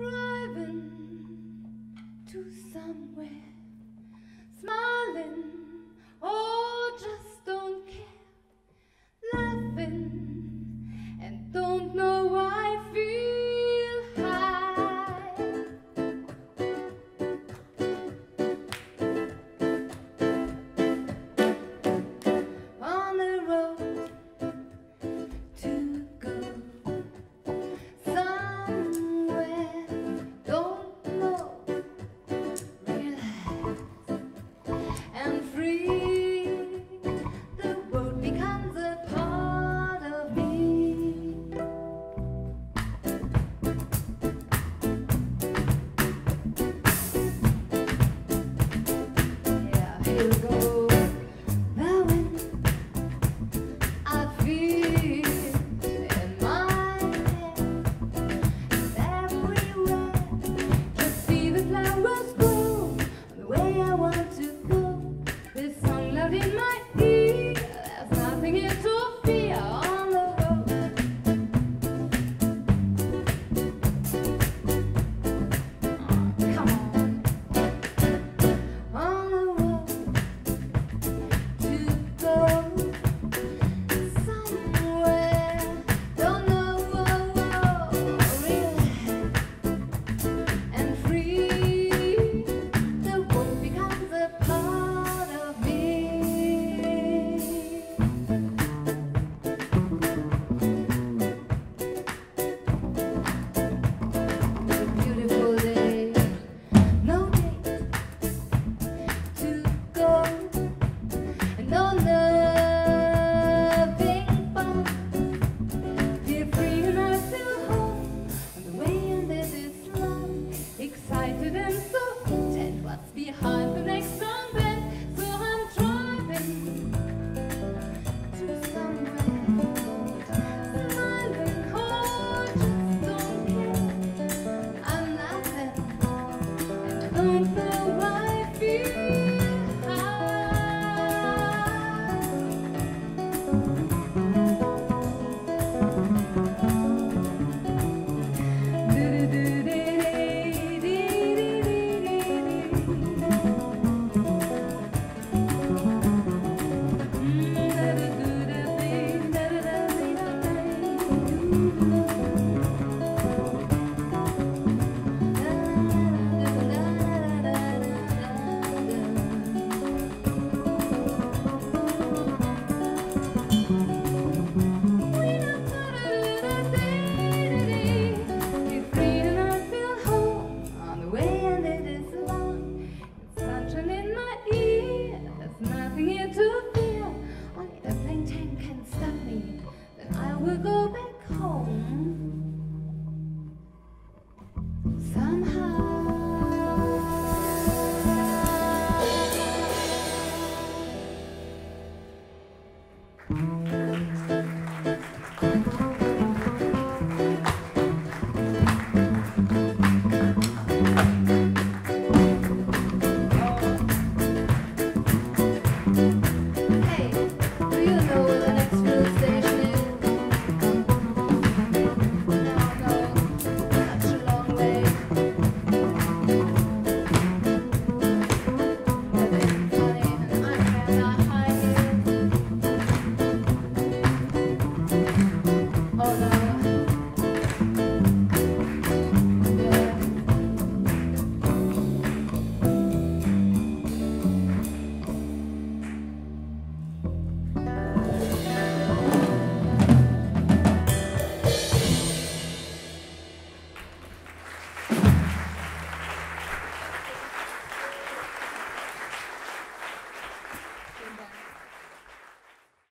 driving to somewhere, smiling all we'll go back home somehow.